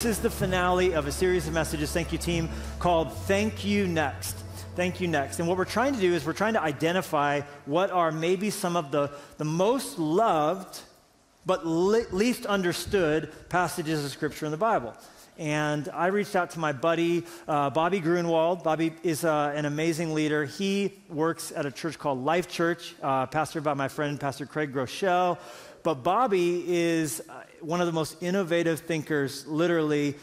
This is the finale of a series of messages, thank you, team, called Thank You Next. Thank you next. And what we're trying to do is we're trying to identify what are maybe some of the, the most loved but le- least understood passages of Scripture in the Bible. And I reached out to my buddy, uh, Bobby Gruenewald. Bobby is uh, an amazing leader. He works at a church called Life Church, uh, pastored by my friend, Pastor Craig Groeschel. But Bobby is uh, one of the most innovative thinkers, literally,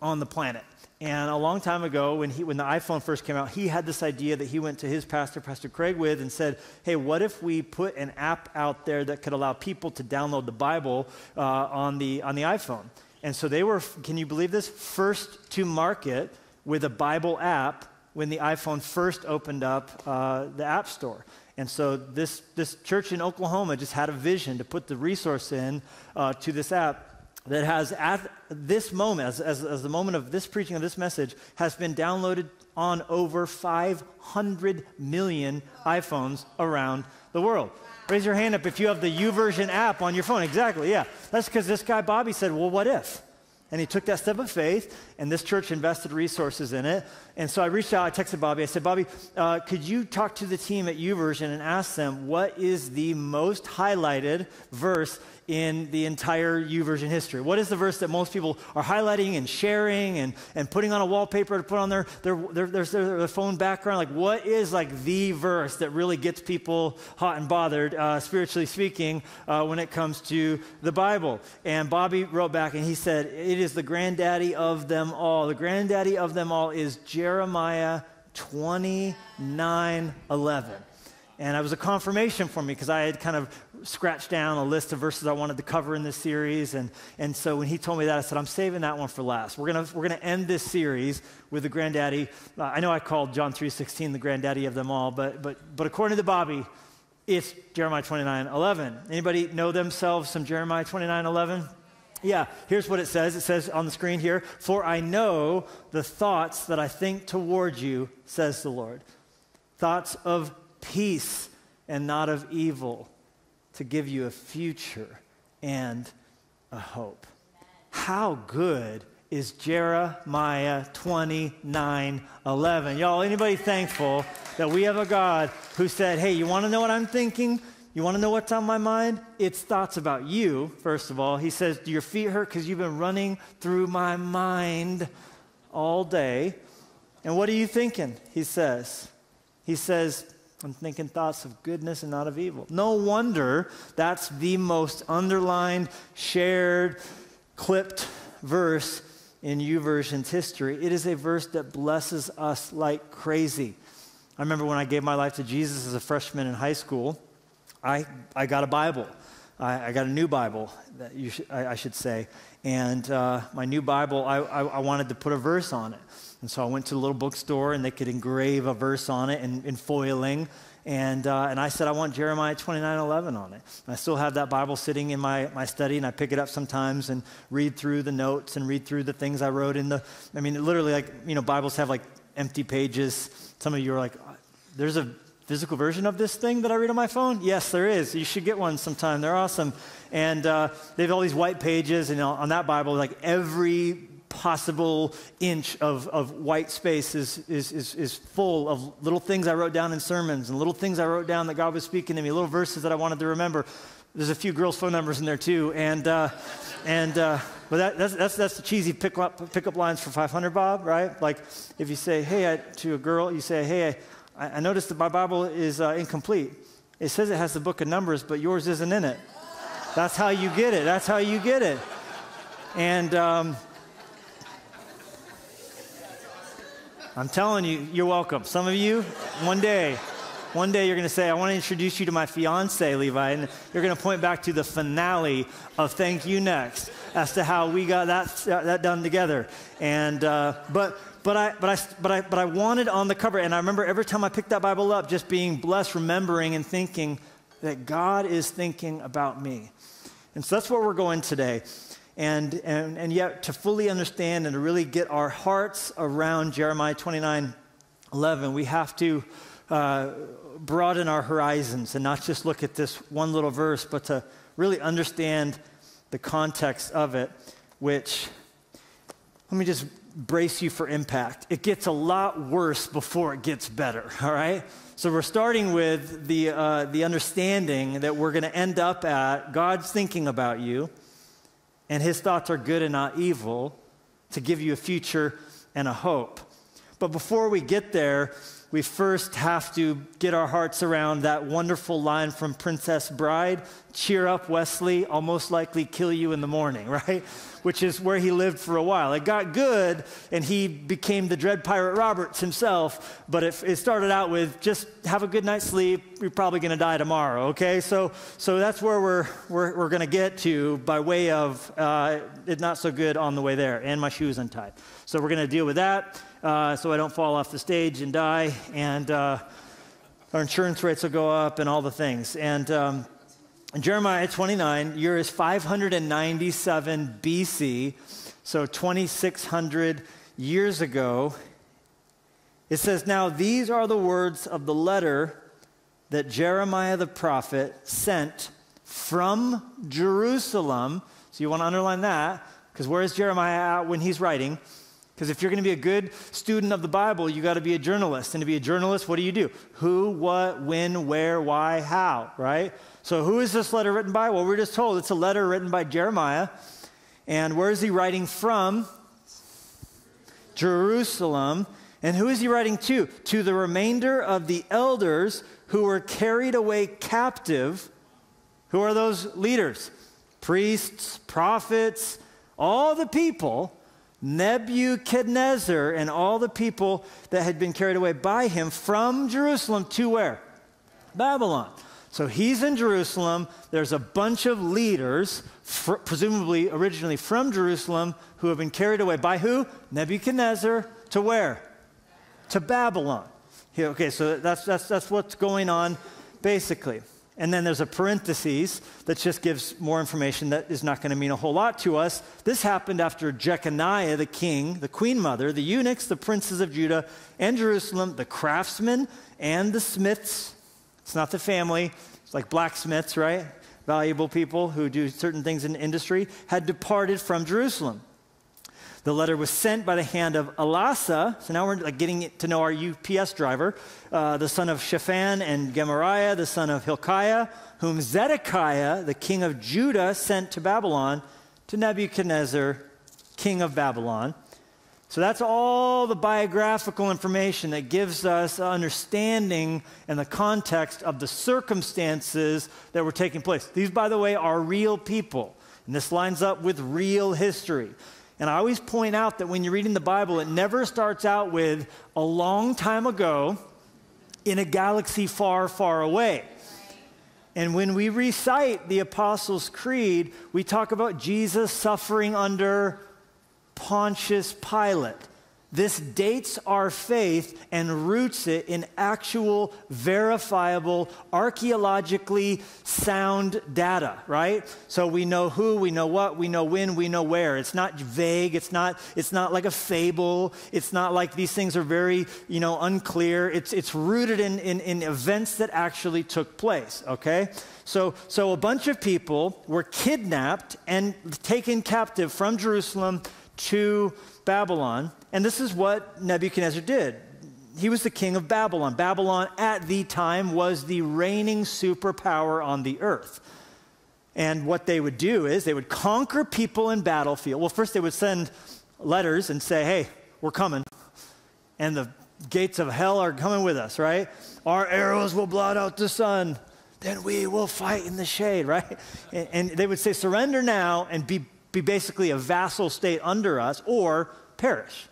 on the planet. And a long time ago, when, he, when the iPhone first came out, he had this idea that he went to his pastor, Pastor Craig, with and said, Hey, what if we put an app out there that could allow people to download the Bible uh, on, the, on the iPhone? And so they were, can you believe this? First to market with a Bible app when the iPhone first opened up uh, the App Store. And so this, this church in Oklahoma just had a vision to put the resource in uh, to this app that has, at this moment, as, as, as, the moment of this preaching of this message, has been downloaded on over 500 million iPhones around the world. Raise your hand up if you have the YouVersion app on your phone. Exactly, yeah. That's because this guy, Bobby, said, Well, what if? And he took that step of faith, and this church invested resources in it. And so I reached out, I texted Bobby. I said, Bobby, uh, could you talk to the team at YouVersion and ask them what is the most highlighted verse in the entire YouVersion history? What is the verse that most people are highlighting and sharing and, and putting on a wallpaper to put on their, their, their, their, their phone background? Like, what is like the verse that really gets people hot and bothered, uh, spiritually speaking, uh, when it comes to the Bible? And Bobby wrote back and he said, It is the granddaddy of them all. The granddaddy of them all is Jeremiah 29 11. And it was a confirmation for me because I had kind of scratched down a list of verses I wanted to cover in this series. And, and so when he told me that, I said, I'm saving that one for last. We're going we're gonna end this series with the granddaddy. Uh, I know I called John 3.16 the granddaddy of them all, but, but, but according to Bobby, it's Jeremiah 29, 11. Anybody know themselves some Jeremiah 29, 11? Yeah, here's what it says. It says on the screen here, For I know the thoughts that I think toward you, says the Lord. Thoughts of peace and not of evil, to give you a future and a hope. How good is Jeremiah 29 11? Y'all, anybody thankful that we have a God who said, Hey, you want to know what I'm thinking? You want to know what's on my mind? It's thoughts about you, first of all. He says, Do your feet hurt because you've been running through my mind all day? And what are you thinking? He says, He says, I'm thinking thoughts of goodness and not of evil. No wonder that's the most underlined, shared, clipped verse in YouVersion's history. It is a verse that blesses us like crazy. I remember when I gave my life to Jesus as a freshman in high school, I, I got a Bible. I, I got a new Bible, that you sh- I, I, should say. And uh, my new Bible, I, I, I wanted to put a verse on it. And so I went to the little bookstore and they could engrave a verse on it in, in foiling. And, uh, and I said, I want Jeremiah 29 11 on it. And I still have that Bible sitting in my, my study, and I pick it up sometimes and read through the notes and read through the things I wrote in the. I mean, literally, like, you know, Bibles have like empty pages. Some of you are like, there's a physical version of this thing that I read on my phone? Yes, there is. You should get one sometime. They're awesome. And uh, they have all these white pages, and on that Bible, like every possible inch of, of white space is, is, is, is full of little things I wrote down in sermons and little things I wrote down that God was speaking to me, little verses that I wanted to remember. There's a few girls' phone numbers in there too. And, uh, and uh, but that, that's, that's, that's the cheesy pick up, pick up lines for 500, Bob, right? Like if you say, hey, I, to a girl, you say, hey, I, I noticed that my Bible is uh, incomplete. It says it has the book of Numbers, but yours isn't in it. That's how you get it. That's how you get it. And, um, I'm telling you, you're welcome. Some of you, one day, one day you're going to say, I want to introduce you to my fiance, Levi. And you're going to point back to the finale of Thank You Next as to how we got that, that done together. And, uh, but, but I, but, I, but, I, but I wanted on the cover, and I remember every time I picked that Bible up, just being blessed, remembering and thinking that God is thinking about me. And so that's where we're going today. And, and, and yet, to fully understand and to really get our hearts around Jeremiah 29 11, we have to uh, broaden our horizons and not just look at this one little verse, but to really understand the context of it, which let me just brace you for impact. It gets a lot worse before it gets better, all right? So we're starting with the, uh, the understanding that we're going to end up at God's thinking about you, and his thoughts are good and not evil to give you a future and a hope. But before we get there, we first have to get our hearts around that wonderful line from Princess Bride cheer up, Westley, I'll most likely kill you in the morning, right? Which is where he lived for a while. It got good, and he became the Dread Pirate Roberts himself, but it, it started out with just have a good night's sleep, you're probably gonna die tomorrow, okay? So, so that's where we're, we're, we're gonna get to by way of uh, it not so good on the way there, and my shoes untied. So we're gonna deal with that uh, so I don't fall off the stage and die, and uh, our insurance rates will go up and all the things. And um, Jeremiah 29, year is 597 BC, so 2,600 years ago. It says, Now these are the words of the letter that Jeremiah the prophet sent from Jerusalem. So you want to underline that, because where is Jeremiah at when he's writing? Because if you're going to be a good student of the Bible, you got to be a journalist. And to be a journalist, what do you do? Who, what, when, where, why, how, right? So who is this letter written by? Well, we're just told it's a letter written by Jeremiah. And where is he writing from? Jerusalem. And who is he writing to? To the remainder of the elders who were carried away captive. Who are those leaders? Priests, prophets, all the people Nebuchadnezzar and all the people that had been carried away by him from Jerusalem to where? Babylon. So he's in Jerusalem. There's a bunch of leaders, fr- presumably originally from Jerusalem, who have been carried away by who? Nebuchadnezzar to where? To Babylon. okay, so that's, that's, that's what's going on basically. And then there's a parenthesis that just gives more information that is not going to mean a whole lot to us. This happened after Jeconiah, the king, the queen mother, the eunuchs, the princes of Judah and Jerusalem, the craftsmen and the smiths. It's not the family, it's like blacksmiths, right? Valuable people who do certain things in industry, had departed from Jerusalem. The letter was sent by the hand of Elasah. So now we're like getting it to know our UPS driver, uh, the son of Shaphan and Gemariah, the son of Hilkiah, whom Zedekiah, the king of Judah, sent to Babylon to Nebuchadnezzar, king of Babylon. So that's all the biographical information that gives us understanding and the context of the circumstances that were taking place. These, by the way, are real people. And this lines up with real history. And I always point out that when you're reading the Bible, it never starts out with a long time ago in a galaxy far, far away. And when we recite the Apostles' Creed, we talk about Jesus suffering under Pontius Pilate. This dates our faith and roots it in actual, verifiable, archaeologically sound data, right? So we know who, we know what, we know when, we know where. It's not vague, it's not, it's not like a fable, it's not like these things are very, you know, unclear. It's, it's rooted in, in, in events that actually took place, okay? So, so a bunch of people were kidnapped and taken captive from Jerusalem to Babylon. And this is what Nebuchadnezzar did. He was the king of Babylon. Babylon at the time was the reigning superpower on the earth. And what they would do is they would conquer people in battlefield. Well, first they would send letters and say, hey, we're coming. And the gates of hell are coming with us, right? Our arrows will blot out the sun. Then we will fight in the shade, right? And, and they would say, surrender now and be be basically a vassal state under us or perish.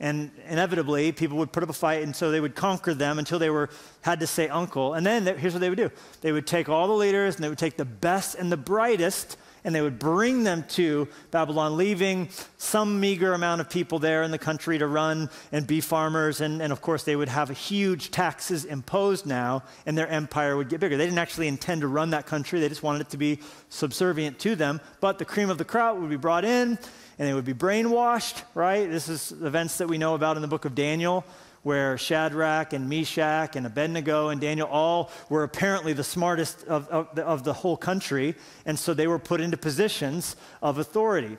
And inevitably, people would put up a fight, and so they would conquer them until they were had to say uncle. And then here's what they would do: they would take all the leaders, and they would take the best and the brightest, and they would bring them to Babylon, leaving some meager amount of people there in the country to run and be farmers. And, and of course, they would have huge taxes imposed now, and their empire would get bigger. They didn't actually intend to run that country, they just wanted it to be subservient to them. But the cream of the crop would be brought in, and they would be brainwashed, right? This is events that we know about in the book of Daniel where Shadrach and Meshach and Abednego and Daniel all were apparently the smartest of, of, the, of the whole country. And so they were put into positions of authority.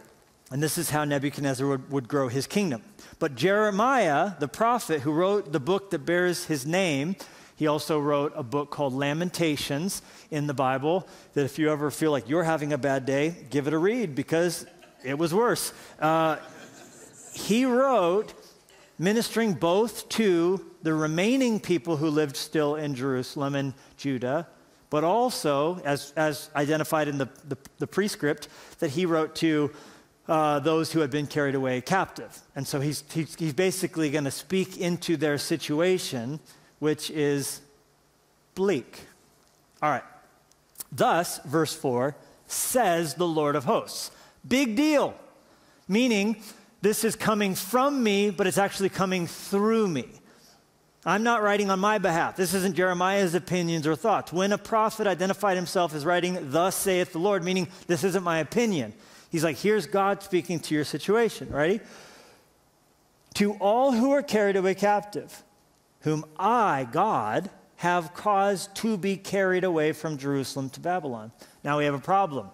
And this is how Nebuchadnezzar would, would grow his kingdom. But Jeremiah, the prophet who wrote the book that bears his name, he also wrote a book called Lamentations in the Bible. That if you ever feel like you're having a bad day, give it a read because it was worse. Uh, he wrote ministering both to the remaining people who lived still in Jerusalem and Judah, but also, as, as identified in the, the, the prescript, that he wrote to uh, those who had been carried away captive. And so he's, he's, he's basically going to speak into their situation, which is bleak. All right. Thus, verse 4 says the Lord of hosts. Big deal. Meaning, this is coming from me, but it's actually coming through me. I'm not writing on my behalf. This isn't Jeremiah's opinions or thoughts. When a prophet identified himself as writing, Thus saith the Lord, meaning this isn't my opinion. He's like, Here's God speaking to your situation. Ready? To all who are carried away captive, whom I, God, have caused to be carried away from Jerusalem to Babylon. Now we have a problem.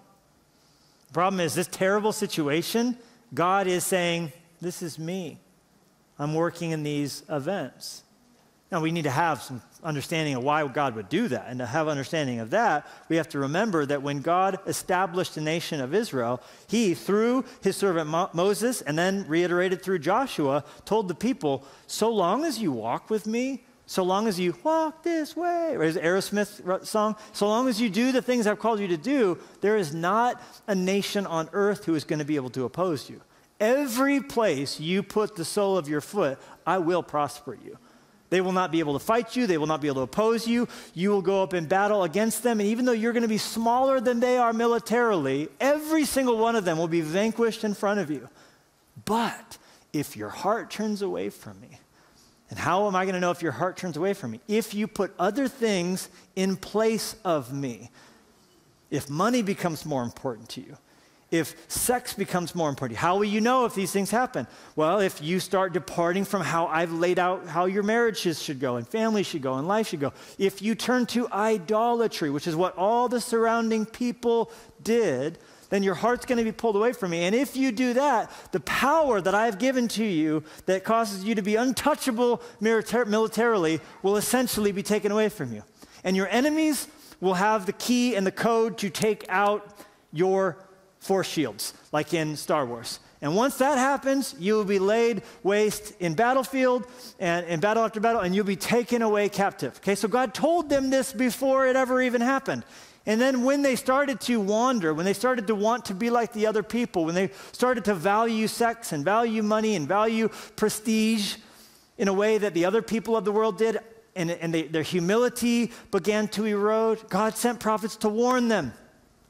The problem is this terrible situation God is saying, This is me. I'm working in these events. Now, we need to have some understanding of why God would do that. And to have understanding of that, we have to remember that when God established the nation of Israel, he, through his servant Mo- Moses, and then reiterated through Joshua, told the people, So long as you walk with me, so long as you walk this way, or is Aerosmith song, so long as you do the things I've called you to do, there is not a nation on earth who is going to be able to oppose you. Every place you put the sole of your foot, I will prosper you. They will not be able to fight you. They will not be able to oppose you. You will go up in battle against them. And even though you're going to be smaller than they are militarily, every single one of them will be vanquished in front of you. But if your heart turns away from me, and how am I going to know if your heart turns away from me? If you put other things in place of me. If money becomes more important to you, if sex becomes more important, how will you know if these things happen? Well, if you start departing from how I've laid out how your marriages should go and family should go and life should go. If you turn to idolatry, which is what all the surrounding people did, then your heart's going to be pulled away from me. And if you do that, the power that I have given to you that causes you to be untouchable militarily will essentially be taken away from you. And your enemies will have the key and the code to take out your force shields, like in Star Wars. And once that happens, you will be laid waste in battlefield and in battle after battle, and you'll be taken away captive. Okay, so God told them this before it ever even happened. And then when they started to wander, when they started to want to be like the other people, when they started to value sex and value money and value prestige in a way that the other people of the world did, and, and they, their humility began to erode, God sent prophets to warn them.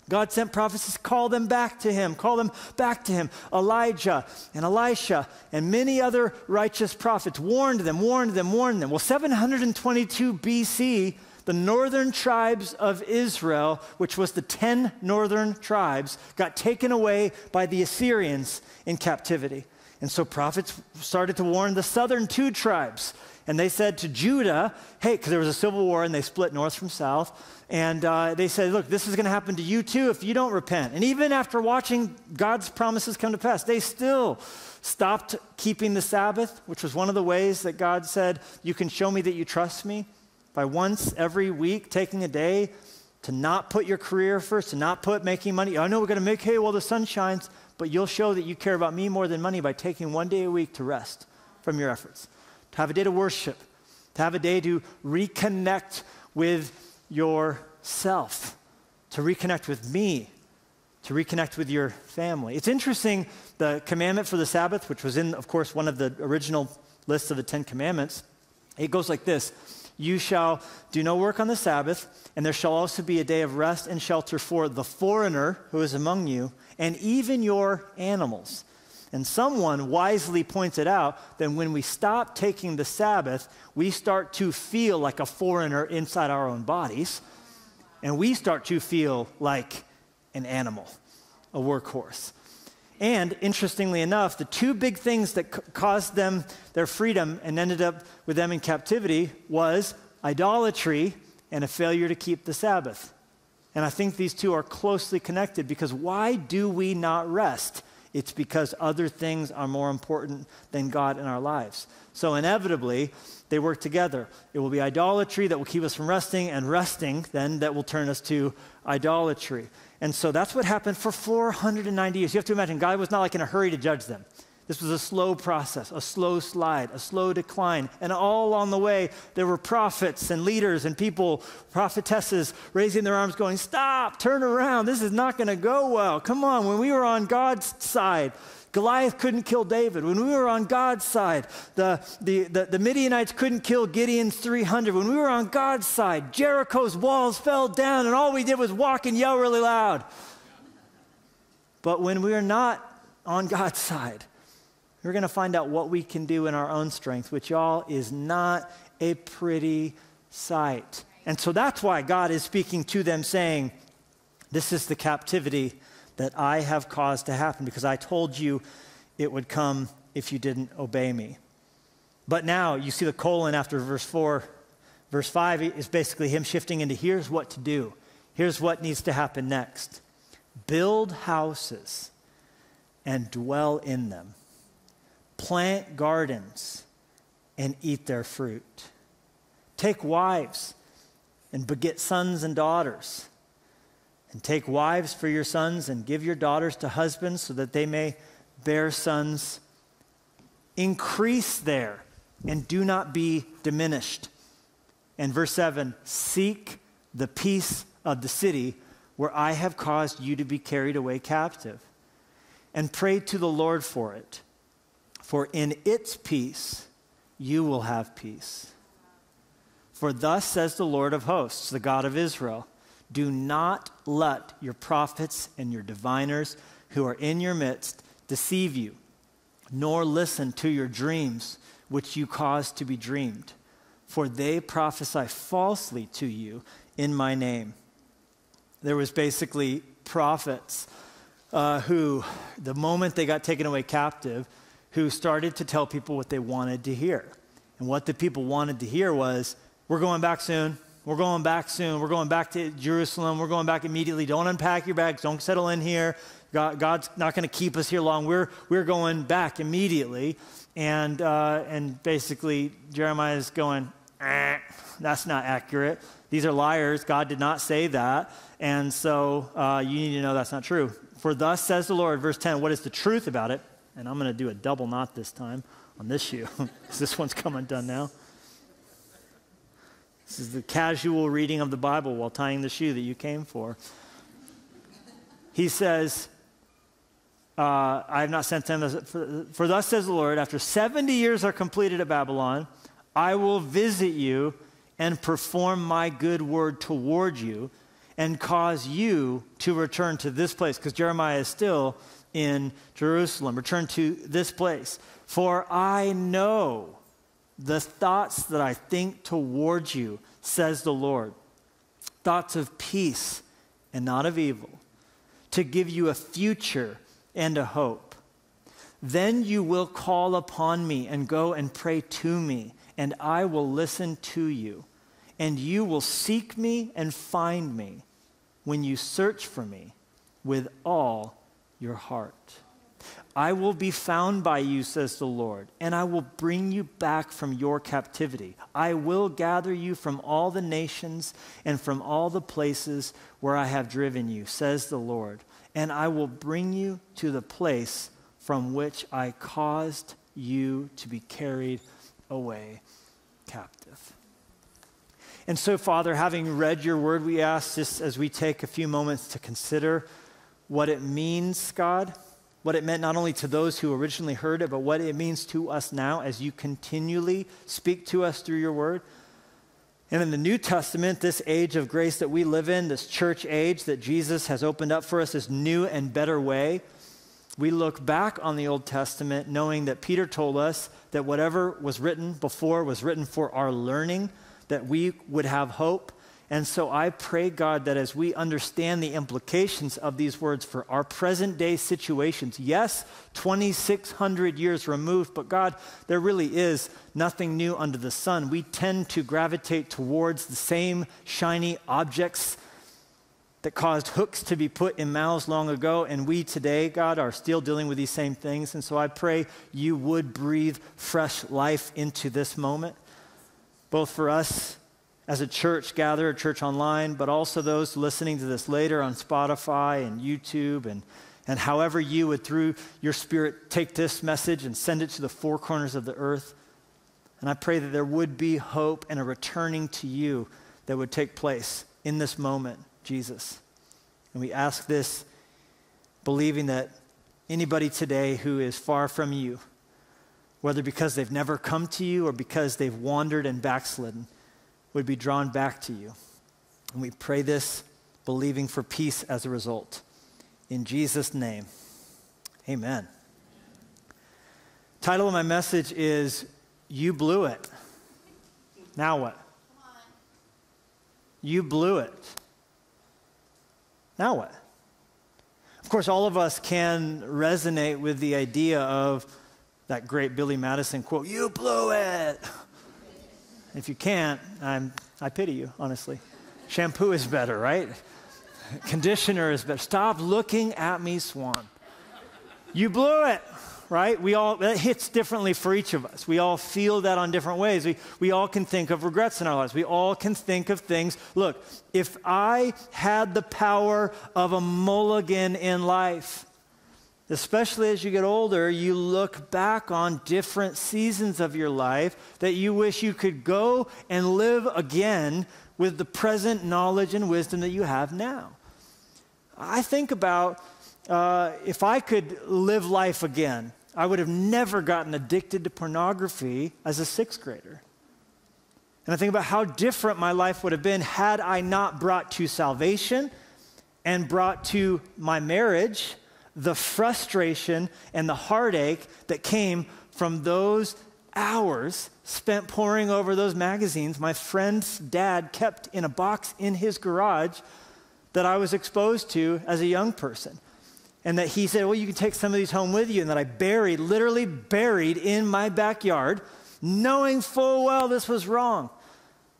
God sent prophets to call them back to him, call them back to him. Elijah and Elisha and many other righteous prophets warned them, warned them, warned them. Well, 722 BC, the northern tribes of Israel, which was the 10 northern tribes, got taken away by the Assyrians in captivity. And so prophets started to warn the southern two tribes. And they said to Judah, hey, because there was a civil war and they split north from south. And uh, they said, look, this is going to happen to you too if you don't repent. And even after watching God's promises come to pass, they still stopped keeping the Sabbath, which was one of the ways that God said, you can show me that you trust me by once every week taking a day to not put your career first, to not put making money. I know we're going to make hay while the sun shines, but you'll show that you care about me more than money by taking one day a week to rest from your efforts, to have a day to worship, to have a day to reconnect with yourself, to reconnect with me, to reconnect with your family. It's interesting, the commandment for the Sabbath, which was in, of course, one of the original lists of the Ten Commandments, it goes like this you shall do no work on the Sabbath, and there shall also be a day of rest and shelter for the foreigner who is among you, and even your animals. And someone wisely pointed out that when we stop taking the Sabbath, we start to feel like a foreigner inside our own bodies, and we start to feel like an animal, a workhorse. And interestingly enough, the two big things that c- caused them their freedom and ended up with them in captivity was idolatry and a failure to keep the Sabbath. And I think these two are closely connected because why do we not rest It's because other things are more important than God in our lives. So inevitably, they work together. It will be idolatry that will keep us from resting, and resting then that will turn us to idolatry. And so that's what happened for 490 years. You have to imagine, God was not like in a hurry to judge them. This was a slow process, a slow slide, a slow decline. And all along the way, there were prophets and leaders and people, prophetesses, raising their arms, going, Stop, turn around. This is not going to go well. Come on. When we were on God's side, Goliath couldn't kill David. When we were on God's side, the, the, the, the, Midianites couldn't kill Gideon's 300. When we were on God's side, Jericho's walls fell down, and all we did was walk and yell really loud. But when we are not on God's side, we're going to find out what we can do in our own strength, which, y'all, is not a pretty sight. And so that's why God is speaking to them, saying, This is the captivity that I have caused to happen because I told you it would come if you didn't obey me. But now you see the colon after verse 4. Verse 5 is basically him shifting into here's what to do. Here's what needs to happen next build houses and dwell in them, plant gardens and eat their fruit. Take wives and beget sons and daughters and take wives for your sons and give your daughters to husbands so that they may bear sons. Increase there and do not be diminished. And verse 7 Seek the peace of the city where I have caused you to be carried away captive, and pray to the Lord for it. For in its peace you will have peace. For thus says the Lord of hosts, the God of Israel. Do not let your prophets and your diviners who are in your midst deceive you, nor listen to your dreams which you cause to be dreamed, for they prophesy falsely to you in my name. There was basically prophets uh, who, the moment they got taken away captive, who started to tell people what they wanted to hear. And what the people wanted to hear was, We're going back soon. We're going back soon. We're going back to Jerusalem. We're going back immediately. Don't unpack your bags. Don't settle in here. God, God's not going to keep us here long. We're, we're going back immediately. And, uh, and basically, Jeremiah is going, eh, that's not accurate. These are liars. God did not say that. And so uh, you need to know that's not true. For thus says the Lord, verse 10, what is the truth about it? And I'm going to do a double knot this time on this shoe, because this one's come undone now. This is the casual reading of the Bible while tying the shoe that you came for. He says, uh, I have not sent them, for, for thus says the Lord, after 70 years are completed at Babylon, I will visit you and perform my good word toward you and cause you to return to this place, because Jeremiah is still in Jerusalem. Return to this place. For I know the thoughts that I think towards you, says the Lord. Thoughts of peace and not of evil, to give you a future and a hope. Then you will call upon me and go and pray to me, and I will listen to you. And you will seek me and find me when you search for me with all your heart. I will be found by you, says the Lord, and I will bring you back from your captivity. I will gather you from all the nations and from all the places where I have driven you, says the Lord, and I will bring you to the place from which I caused you to be carried away captive. And so, Father, having read your word, we ask just as we take a few moments to consider what it means, God what it meant not only to those who originally heard it, but what it means to us now as you continually speak to us through your word. And in the New Testament, this age of grace that we live in, this church age that Jesus has opened up for us, this new and better way, we look back on the Old Testament knowing that Peter told us that whatever was written before was written for our learning, that we would have hope, and so I pray, God, that as we understand the implications of these words for our present day situations, yes, 2,600 years removed, but God, there really is nothing new under the sun. We tend to gravitate towards the same shiny objects that caused hooks to be put in mouths long ago. And we today, God, are still dealing with these same things. And so I pray you would breathe fresh life into this moment, both for us as a church gather, a church online, but also those listening to this later on Spotify and YouTube and, and however you would, through your spirit, take this message and send it to the four corners of the earth. And I pray that there would be hope and a returning to you that would take place in this moment, Jesus. And we ask this believing that anybody today who is far from you, whether because they've never come to you or because they've wandered and backslidden, would be drawn back to you. And we pray this believing for peace as a result. In Jesus' name, amen. Title of my message is You Blew It. Now what? You blew it. Now what? Of course, all of us can resonate with the idea of that great Billy Madison quote, You blew it. If you can't, I'm, I pity you, honestly. Shampoo is better, right? Conditioner is better. Stop looking at me, Swan. You blew it, right? We all, that hits differently for each of us. We all feel that on different ways. We, we all can think of regrets in our lives. We all can think of things. Look, if I had the power of a mulligan in life, Especially as you get older, you look back on different seasons of your life that you wish you could go and live again with the present knowledge and wisdom that you have now. I think about uh, if I could live life again, I would have never gotten addicted to pornography as a sixth grader. And I think about how different my life would have been had I not brought to salvation and brought to my marriage the frustration and the heartache that came from those hours spent poring over those magazines my friend's dad kept in a box in his garage that I was exposed to as a young person. And that he said, Well, you can take some of these home with you. And that I buried, literally buried in my backyard, knowing full well this was wrong.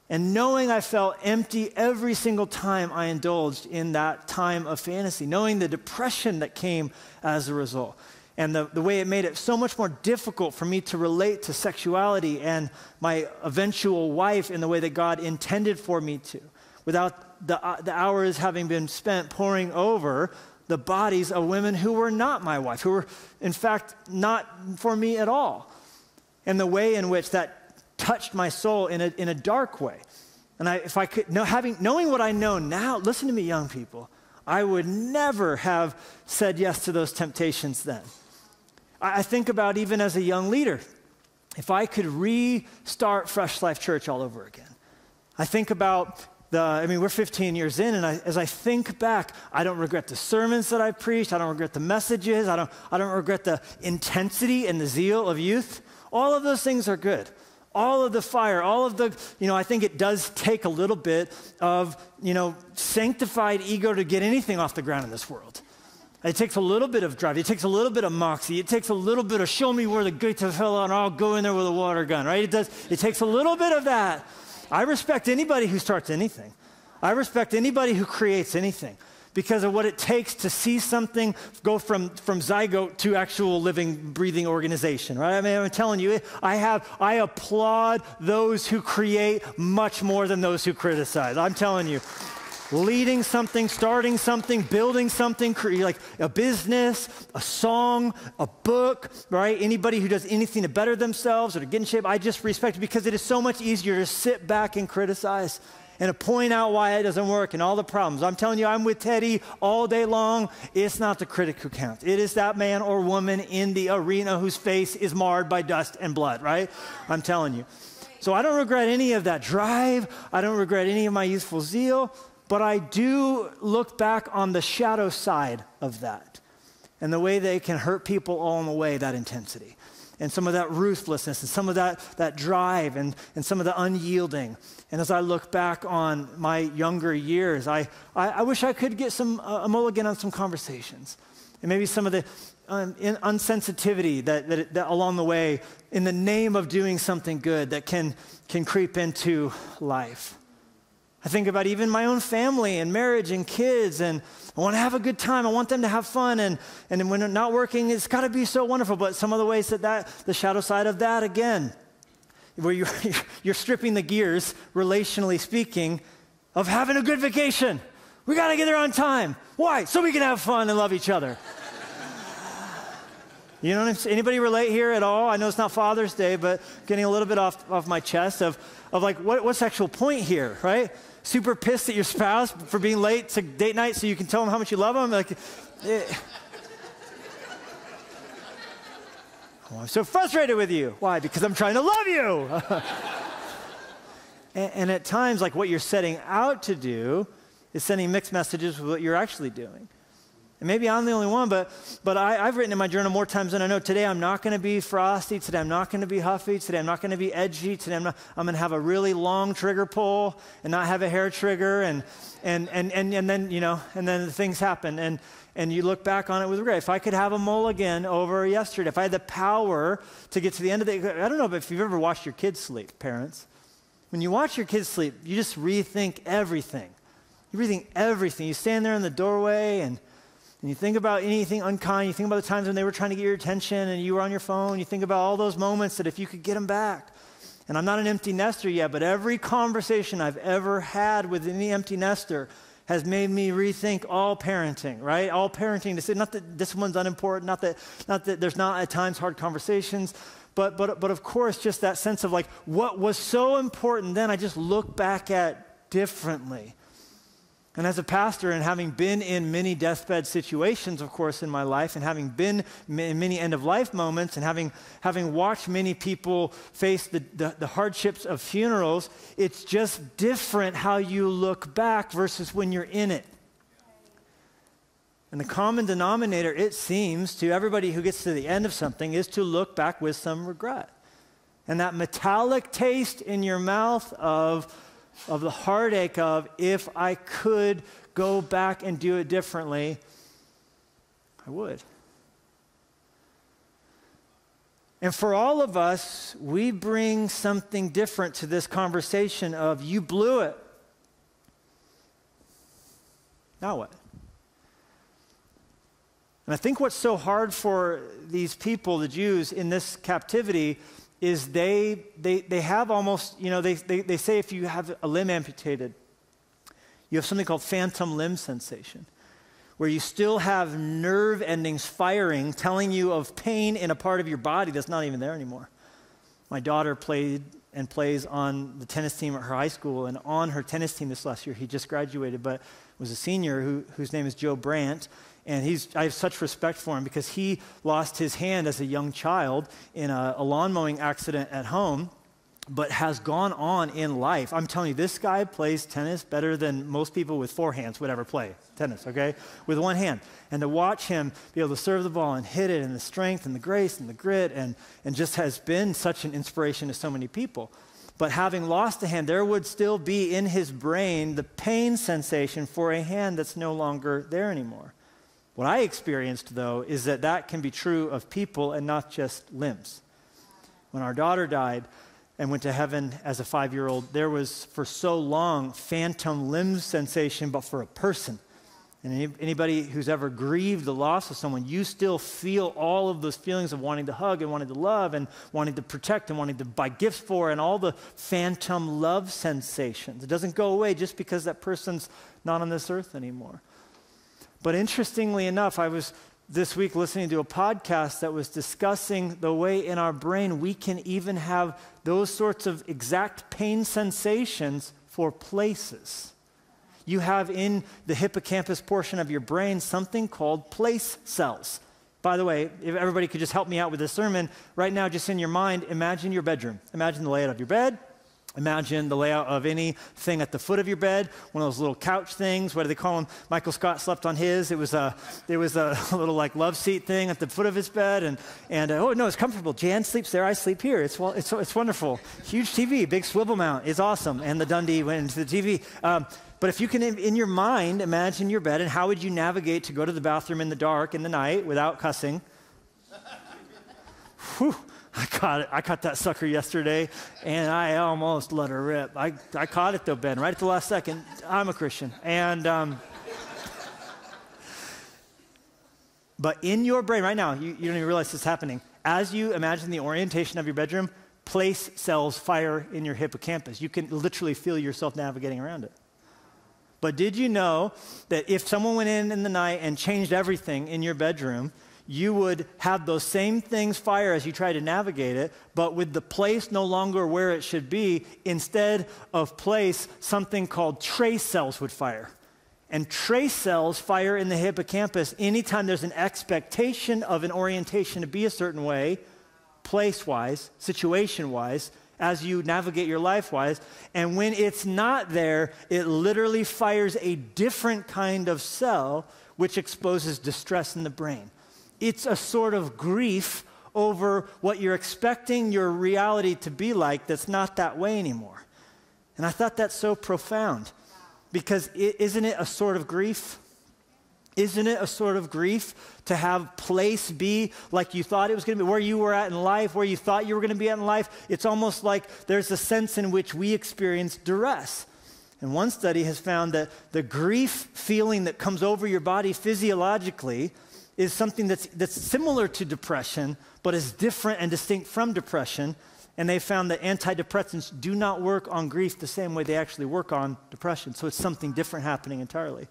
And knowing I felt empty every single time I indulged in that time of fantasy, knowing the depression that came as a result, and the, the way it made it so much more difficult for me to relate to sexuality and my eventual wife in the way that God intended for me to, without the, uh, the hours having been spent poring over the bodies of women who were not my wife, who were, in fact, not for me at all. And the way in which that touched my soul in a, in a dark way. And I, if I could, know, having, knowing what I know now, listen to me, young people, I would never have said yes to those temptations then. I, I think about even as a young leader, if I could restart Fresh Life Church all over again. I think about the, I mean, we're 15 years in, and I, as I think back, I don't regret the sermons that I preached. I don't regret the messages. I don't, I don't regret the intensity and the zeal of youth. All of those things are good all of the fire, all of the, you know, I think it does take a little bit of, you know, sanctified ego to get anything off the ground in this world. It takes a little bit of drive. It takes a little bit of moxie. It takes a little bit of show me where the gates of hell are and I'll go in there with a water gun, right? It does. It takes a little bit of that. I respect anybody who starts anything. I respect anybody who creates anything because of what it takes to see something go from, from zygote to actual living, breathing organization, right? I mean, I'm telling you, I have, I applaud those who create much more than those who criticize. I'm telling you. Leading something, starting something, building something, like a business, a song, a book, right? Anybody who does anything to better themselves or to get in shape, I just respect it because it is so much easier to sit back and criticize and to point out why it doesn't work and all the problems. I'm telling you, I'm with Teddy all day long. It's not the critic who counts. It is that man or woman in the arena whose face is marred by dust and blood, right? I'm telling you. So I don't regret any of that drive. I don't regret any of my youthful zeal, but I do look back on the shadow side of that and the way they can hurt people all in the way, that intensity and some of that ruthlessness and some of that, that drive and, and some of the unyielding. And as I look back on my younger years, I, I, I wish I could get some, uh, a mulligan on some conversations. And maybe some of the um, unsensitivity that, that, that along the way, in the name of doing something good, that can, can creep into life. I think about even my own family and marriage and kids, and I want to have a good time. I want them to have fun. And, and when not working, it's got to be so wonderful. But some of the ways that, that the shadow side of that, again, where you're, you're stripping the gears, relationally speaking, of having a good vacation. We got to get there on time. Why? So we can have fun and love each other. You know Anybody relate here at all? I know it's not Father's Day, but getting a little bit off, off my chest of, of like, what, what's the actual point here, right? Super pissed at your spouse for being late to date night so you can tell them how much you love them? Like, it, oh, I'm so frustrated with you. Why? Because I'm trying to love you. and, and at times, like what you're setting out to do is sending mixed messages with what you're actually doing. And maybe I'm the only one, but, but I, have written in my journal more times than I know. Today I'm not going to be frosty. Today I'm not going to be huffy. Today I'm not going to be edgy. Today I'm, not, I'm going to have a really long trigger pull and not have a hair trigger. And, and, and, and, and then, you know, and then things happen. And, and you look back on it with regret. If I could have a mulligan over yesterday, if I had the power to get to the end of the, I don't know but if you've ever watched your kids sleep, parents. When you watch your kids sleep, you just rethink everything. You rethink everything. You stand there in the doorway and and you think about anything unkind, you think about the times when they were trying to get your attention and you were on your phone, you think about all those moments that if you could get them back. And I'm not an empty nester yet, but every conversation I've ever had with any empty nester has made me rethink all parenting, right? All parenting to say, not that this one's unimportant, not that, not that there's not at times hard conversations, but, but, but of course, just that sense of like what was so important then, I just look back at differently. And as a pastor, and having been in many deathbed situations, of course, in my life, and having been in many end of life moments, and having, having watched many people face the, the, the, hardships of funerals, it's just different how you look back versus when you're in it. And the common denominator, it seems, to everybody who gets to the end of something is to look back with some regret. And that metallic taste in your mouth of, of the heartache of if I could go back and do it differently, I would. And for all of us, we bring something different to this conversation of you blew it. Now what? And I think what's so hard for these people, the Jews, in this captivity is they, they, they have almost, you know, they, they, they say if you have a limb amputated, you have something called phantom limb sensation, where you still have nerve endings firing, telling you of pain in a part of your body that's not even there anymore. My daughter played and plays on the tennis team at her high school, and on her tennis team this last year, he just graduated, but was a senior who, whose name is Joe Brandt, and he's, I have such respect for him because he lost his hand as a young child in a, a lawn mowing accident at home but has gone on in life. I'm telling you, this guy plays tennis better than most people with four hands would ever play tennis, okay? With one hand. And to watch him be able to serve the ball and hit it, and the strength and the grace and the grit, and, and just has been such an inspiration to so many people. But having lost a hand, there would still be in his brain the pain sensation for a hand that's no longer there anymore. What I experienced, though, is that that can be true of people and not just limbs. When our daughter died and went to heaven as a five year old, there was for so long phantom limb sensation, but for a person. And any, anybody who's ever grieved the loss of someone, you still feel all of those feelings of wanting to hug and wanting to love and wanting to protect and wanting to buy gifts for and all the phantom love sensations. It doesn't go away just because that person's not on this earth anymore. But interestingly enough, I was this week listening to a podcast that was discussing the way in our brain we can even have those sorts of exact pain sensations for places. You have in the hippocampus portion of your brain something called place cells. By the way, if everybody could just help me out with this sermon, right now, just in your mind, imagine your bedroom. Imagine the layout of your bed, Imagine the layout of anything at the foot of your bed, one of those little couch things. What do they call them? Michael Scott slept on his. It was a, it was a little like love seat thing at the foot of his bed. And, and uh, oh, no, it's comfortable. Jan sleeps there. I sleep here. It's, well, it's, it's wonderful. Huge TV, big swivel mount. It's awesome. And the Dundie went into the TV. Um, but if you can, in your mind, imagine your bed and how would you navigate to go to the bathroom in the dark in the night without cussing? Whew I caught it. I caught that sucker yesterday, and I almost let her rip. I, I caught it though, Ben, right at the last second. I'm a Christian, and um, but in your brain right now, you, you don't even realize this is happening. As you imagine the orientation of your bedroom, place cells fire in your hippocampus. You can literally feel yourself navigating around it. But did you know that if someone went in in the night and changed everything in your bedroom, you would have those same things fire as you try to navigate it, but with the place no longer where it should be, instead of place, something called trace cells would fire. And trace cells fire in the hippocampus anytime there's an expectation of an orientation to be a certain way, place wise, situation wise, as you navigate your life wise. And when it's not there, it literally fires a different kind of cell which exposes distress in the brain it's a sort of grief over what you're expecting your reality to be like that's not that way anymore. And I thought that's so profound because is not it a sort of grief? Isn't it a sort of grief to have place be like you thought it was going to be, where you were at in life, where you thought you were going to be at in life? It's almost like there's a sense in which we experience duress. And one study has found that the grief feeling that comes over your body physiologically is something that's, that's similar to depression, but is different and distinct from depression. And they found that antidepressants do not work on grief the same way they actually work on depression. So it's something different happening entirely.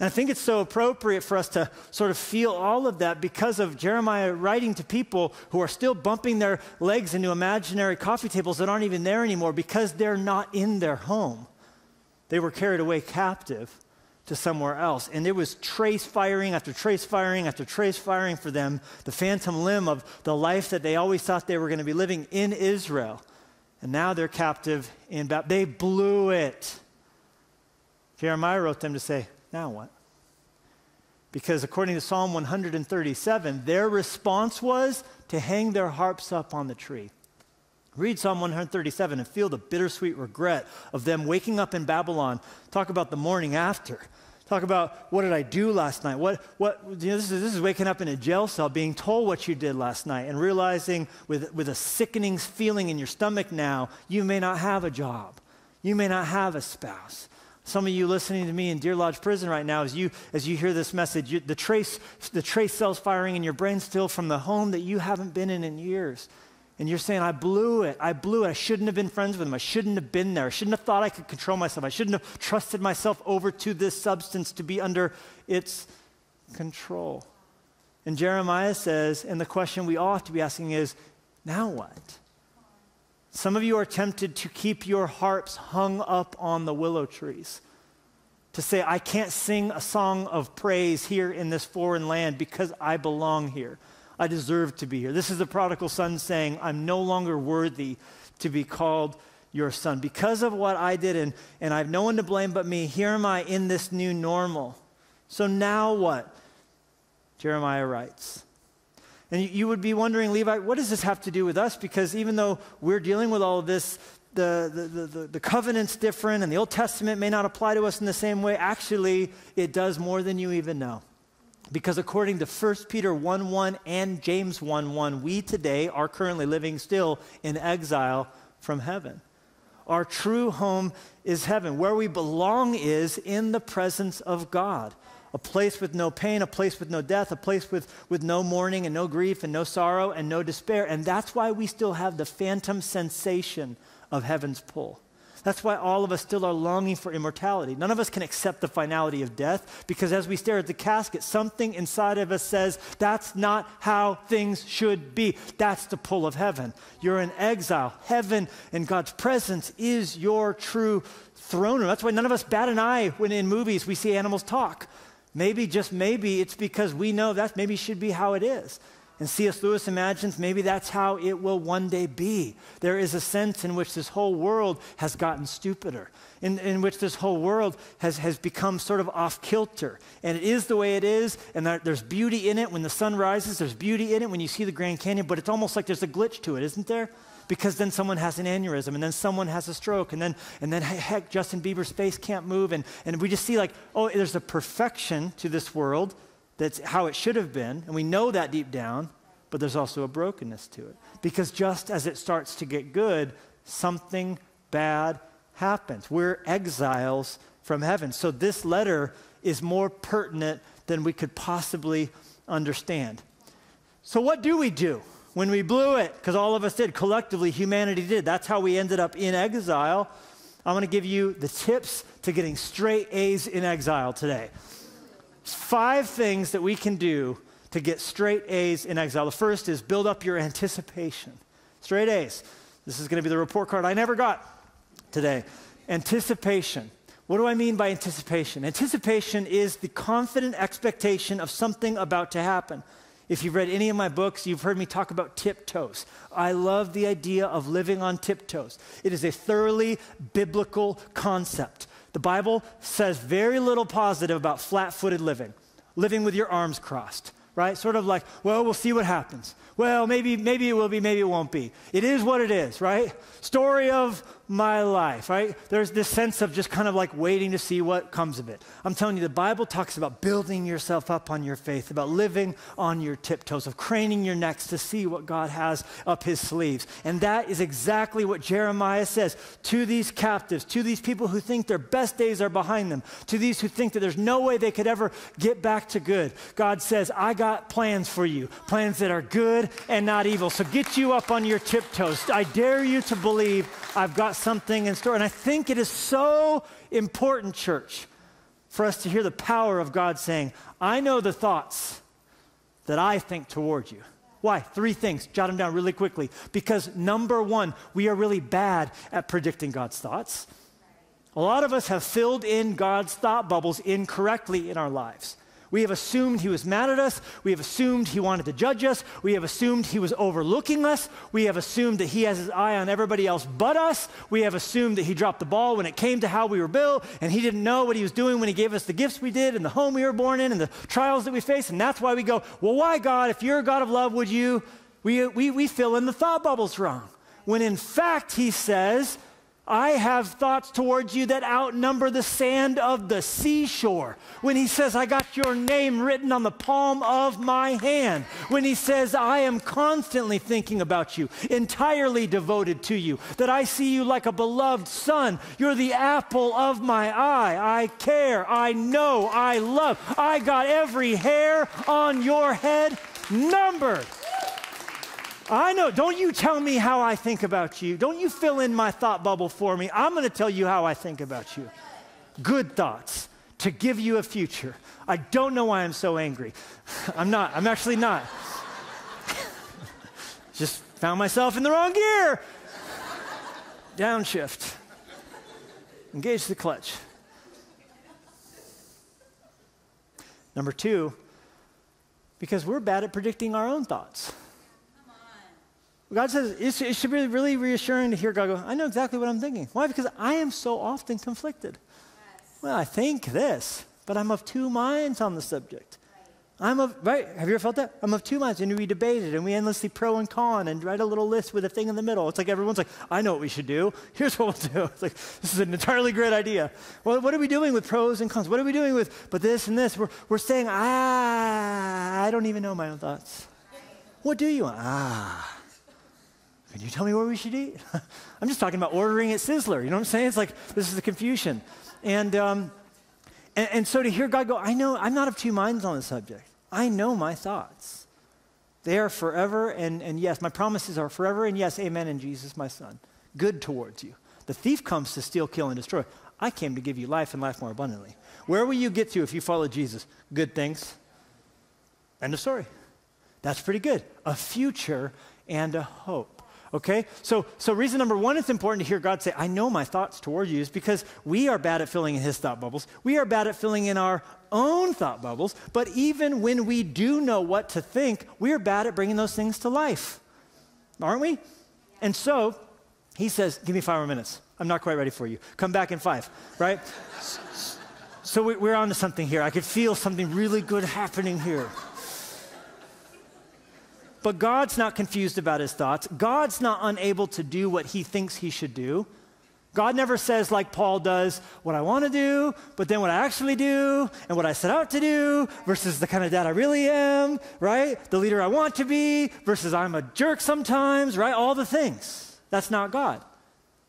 And I think it's so appropriate for us to sort of feel all of that because of Jeremiah writing to people who are still bumping their legs into imaginary coffee tables that aren't even there anymore because they're not in their home. They were carried away captive to somewhere else. And it was trace firing after trace firing after trace firing for them, the phantom limb of the life that they always thought they were going to be living in Israel. And now they're captive in Babylon. They blew it. Jeremiah wrote them to say, now what? Because according to Psalm 137, their response was to hang their harps up on the tree. Read Psalm 137 and feel the bittersweet regret of them waking up in Babylon. Talk about the morning after. Talk about what did I do last night? What, what, you know, this, is, this is waking up in a jail cell, being told what you did last night, and realizing with, with a sickening feeling in your stomach now, you may not have a job. You may not have a spouse. Some of you listening to me in Deer Lodge Prison right now, as you, as you hear this message, you, the, trace, the trace cells firing in your brain still from the home that you haven't been in in years. And you're saying, I blew it. I blew it. I shouldn't have been friends with him. I shouldn't have been there. I shouldn't have thought I could control myself. I shouldn't have trusted myself over to this substance to be under its control. And Jeremiah says, and the question we all have to be asking is, now what? Some of you are tempted to keep your harps hung up on the willow trees. To say, I can't sing a song of praise here in this foreign land because I belong here. I deserve to be here. This is the prodigal son saying, I'm no longer worthy to be called your son. Because of what I did, and, and I have no one to blame but me, here am I in this new normal. So now what? Jeremiah writes. And you, you would be wondering, Levi, what does this have to do with us? Because even though we're dealing with all of this, the, the, the, the, covenant's different and the Old Testament may not apply to us in the same way. Actually, it does more than you even know. Because according to 1 Peter 1 1 and James 1 1, we today are currently living still in exile from heaven. Our true home is heaven. Where we belong is in the presence of God. A place with no pain, a place with no death, a place with, with no mourning and no grief and no sorrow and no despair. And that's why we still have the phantom sensation of heaven's pull. That's why all of us still are longing for immortality. None of us can accept the finality of death because as we stare at the casket, something inside of us says, that's not how things should be. That's the pull of heaven. You're in exile. Heaven and God's presence is your true throne room. That's why none of us bat an eye when in movies we see animals talk. Maybe, just maybe, it's because we know that maybe should be how it is. And C.S. Lewis imagines maybe that's how it will one day be. There is a sense in which this whole world has gotten stupider, in, in which this whole world has, has become sort of off kilter. And it is the way it is, and there, there's beauty in it when the sun rises, there's beauty in it when you see the Grand Canyon, but it's almost like there's a glitch to it, isn't there? Because then someone has an aneurysm, and then someone has a stroke, and then, and then heck, Justin Bieber's face can't move. And, and we just see, like, oh, there's a perfection to this world that's how it should have been, and we know that deep down, but there's also a brokenness to it. Because just as it starts to get good, something bad happens. We're exiles from heaven. So this letter is more pertinent than we could possibly understand. So, what do we do when we blew it? Because all of us did. Collectively, humanity did. That's how we ended up in exile. I'm going to give you the tips to getting straight A's in exile today. Five things that we can do to get straight A's in exile. The first is build up your anticipation. Straight A's. This is going to be the report card I never got today. Anticipation. What do I mean by anticipation? Anticipation is the confident expectation of something about to happen. If you've read any of my books, you've heard me talk about tiptoes. I love the idea of living on tiptoes. It is a thoroughly biblical concept. The Bible says very little positive about flat footed living, living with your arms crossed, right? Sort of like, well, we'll see what happens. Well, maybe, maybe it will be, maybe it won't be. It is what it is, right? Story of my life, right? There's this sense of just kind of like waiting to see what comes of it. I'm telling you, the Bible talks about building yourself up on your faith, about living on your tiptoes, of craning your necks to see what God has up his sleeves. And that is exactly what Jeremiah says to these captives, to these people who think their best days are behind them, to these who think that there's no way they could ever get back to good. God says, I got plans for you, plans that are good and not evil. So get you up on your tiptoes. I dare you to believe I've got something in store. And I think it is so important, church, for us to hear the power of God saying, I know the thoughts that I think toward you. Why? Three things. Jot them down really quickly. Because number one, we are really bad at predicting God's thoughts. A lot of us have filled in God's thought bubbles incorrectly in our lives. We have assumed he was mad at us. We have assumed he wanted to judge us. We have assumed he was overlooking us. We have assumed that he has his eye on everybody else but us. We have assumed that he dropped the ball when it came to how we were built and he didn't know what he was doing when he gave us the gifts we did and the home we were born in and the trials that we face. And that's why we go, well, why, God, if you're a God of love, would you? We, we, we fill in the thought bubbles wrong. When in fact, he says, I have thoughts towards you that outnumber the sand of the seashore. When he says, I got your name written on the palm of my hand. When he says, I am constantly thinking about you, entirely devoted to you, that I see you like a beloved son. You're the apple of my eye. I care. I know. I love. I got every hair on your head numbered. I know. Don't you tell me how I think about you. Don't you fill in my thought bubble for me. I'm going to tell you how I think about you. Good thoughts to give you a future. I don't know why I'm so angry. I'm not. I'm actually not. Just found myself in the wrong gear. Downshift. Engage the clutch. Number two, because we're bad at predicting our own thoughts. God says it should be really reassuring to hear God go, I know exactly what I'm thinking. Why? Because I am so often conflicted. Yes. Well, I think this, but I'm of two minds on the subject. Right. I'm of, right, have you ever felt that? I'm of two minds, and we debate it, and we endlessly pro and con, and write a little list with a thing in the middle. It's like everyone's like, I know what we should do. Here's what we'll do. It's like, this is an entirely great idea. Well, what are we doing with pros and cons? What are we doing with, but this and this? We're, we're saying, ah, I don't even know my own thoughts. What do you want? Ah. Can you tell me where we should eat? I'm just talking about ordering at Sizzler. You know what I'm saying? It's like this is the confusion. And, um, and, and so to hear God go, I know, I'm not of two minds on the subject. I know my thoughts. They are forever and, and yes, my promises are forever and yes, amen in Jesus, my son. Good towards you. The thief comes to steal, kill, and destroy. I came to give you life and life more abundantly. Where will you get to if you follow Jesus? Good things. End of story. That's pretty good. A future and a hope. Okay? So, so reason number one, it's important to hear God say, I know my thoughts toward you, is because we are bad at filling in his thought bubbles. We are bad at filling in our own thought bubbles. But even when we do know what to think, we are bad at bringing those things to life. Aren't we? And so he says, Give me five more minutes. I'm not quite ready for you. Come back in five, right? so we're on to something here. I could feel something really good happening here. But God's not confused about his thoughts. God's not unable to do what he thinks he should do. God never says, like Paul does, what I want to do, but then what I actually do, and what I set out to do, versus the kind of dad I really am, right? The leader I want to be, versus I'm a jerk sometimes, right? All the things. That's not God.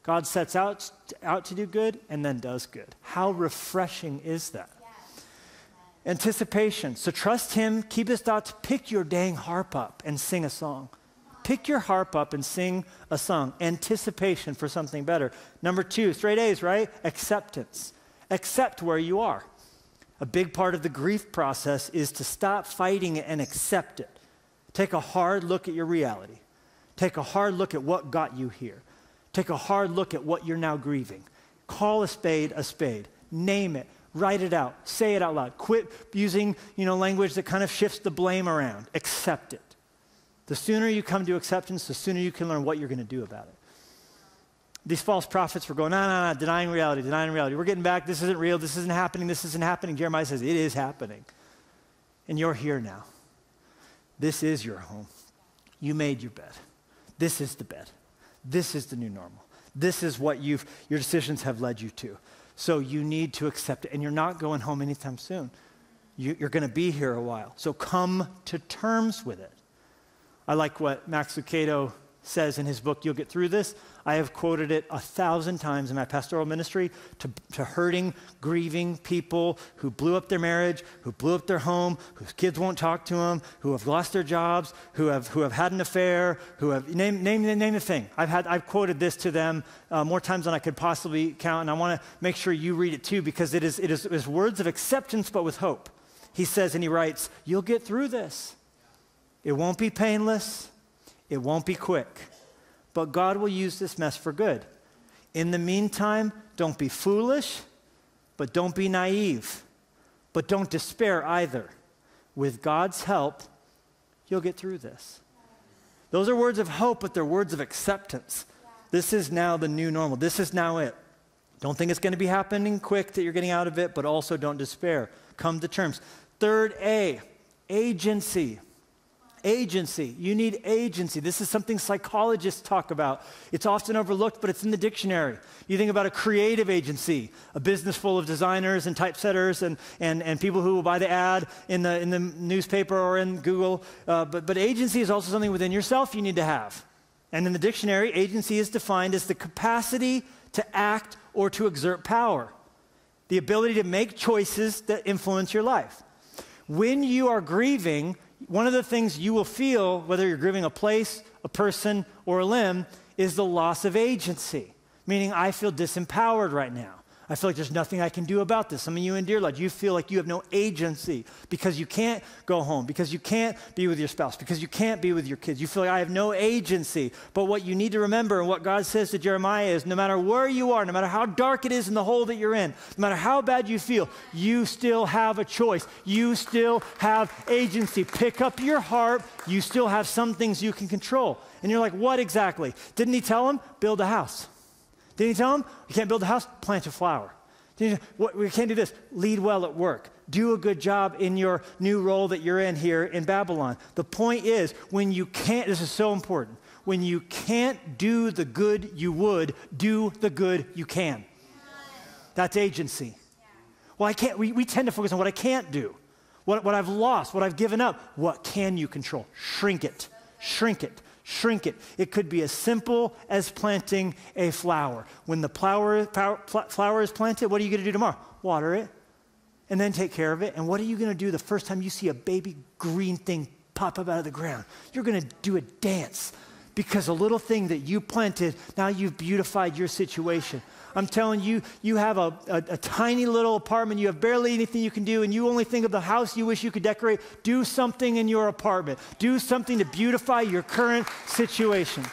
God sets out, out to do good and then does good. How refreshing is that? Anticipation. So trust Him, keep His thoughts, pick your dang harp up and sing a song. Pick your harp up and sing a song. Anticipation for something better. Number two, straight A's, right? Acceptance. Accept where you are. A big part of the grief process is to stop fighting it and accept it. Take a hard look at your reality. Take a hard look at what got you here. Take a hard look at what you're now grieving. Call a spade a spade. Name it. Write it out. Say it out loud. Quit using, you know, language that kind of shifts the blame around. Accept it. The sooner you come to acceptance, the sooner you can learn what you're going to do about it. These false prophets were going, no, no, no, denying reality, denying reality. We're getting back. This isn't real. This isn't happening. This isn't happening. Jeremiah says, it is happening. And you're here now. This is your home. You made your bed. This is the bed. This is the new normal. This is what you've, your decisions have led you to. So you need to accept it. And you're not going home anytime soon. You, you're going to be here a while. So come to terms with it. I like what Max Lucado says in his book, You'll Get Through This. I have quoted it a thousand times in my pastoral ministry to, to hurting, grieving people who blew up their marriage, who blew up their home, whose kids won't talk to them, who have lost their jobs, who have, who have had an affair, who have, name, name, name the thing. I've, had, I've quoted this to them uh, more times than I could possibly count, and I want to make sure you read it too because it is, it, is, it is words of acceptance but with hope. He says, and he writes, You'll get through this. It won't be painless, it won't be quick but God will use this mess for good. In the meantime, don't be foolish, but don't be naive. But don't despair either. With God's help, you'll get through this. Those are words of hope, but they're words of acceptance. This is now the new normal. This is now it. Don't think it's going to be happening quick that you're getting out of it, but also don't despair. Come to terms. Third A, agency. Agency. You need agency. This is something psychologists talk about. It's often overlooked, but it's in the dictionary. You think about a creative agency, a business full of designers and typesetters and, and, and people who will buy the ad in the, in the newspaper or in Google. Uh, but, but agency is also something within yourself you need to have. And in the dictionary, agency is defined as the capacity to act or to exert power, the ability to make choices that influence your life. When you are grieving, one of the things you will feel, whether you're grieving a place, a person, or a limb, is the loss of agency, meaning I feel disempowered right now. I feel like there's nothing I can do about this. Some of you in Deer Lodge, you feel like you have no agency because you can't go home, because you can't be with your spouse, because you can't be with your kids. You feel like I have no agency. But what you need to remember and what God says to Jeremiah is no matter where you are, no matter how dark it is in the hole that you're in, no matter how bad you feel, you still have a choice. You still have agency. Pick up your harp. You still have some things you can control. And you're like, what exactly? Didn't he tell him? Build a house. Didn't he tell him? You can't build a house? Plant a flower. He, we can't do this. Lead well at work. Do a good job in your new role that you're in here in Babylon. The point is, when you can't, this is so important, when you can't do the good you would, do the good you can. That's agency. Well, I can't, we, we tend to focus on what I can't do, what, what I've lost, what I've given up. What can you control? Shrink it. Shrink it shrink it. It could be as simple as planting a flower. When the flower, flower is planted, what are you going to do tomorrow? Water it and then take care of it. And what are you going to do the first time you see a baby green thing pop up out of the ground? You're going to do a dance because a little thing that you planted, now you've beautified your situation. I'm telling you, you have a, a, a, tiny little apartment, you have barely anything you can do, and you only think of the house you wish you could decorate. Do something in your apartment, do something to beautify your current situation.